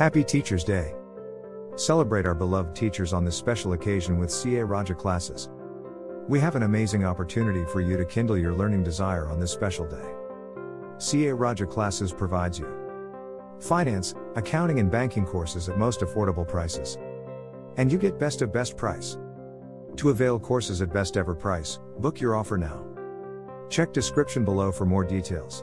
Happy Teachers Day! Celebrate our beloved teachers on this special occasion with CA Raja classes. We have an amazing opportunity for you to kindle your learning desire on this special day. CA Raja classes provides you finance, accounting, and banking courses at most affordable prices. And you get best of best price. To avail courses at best ever price, book your offer now. Check description below for more details.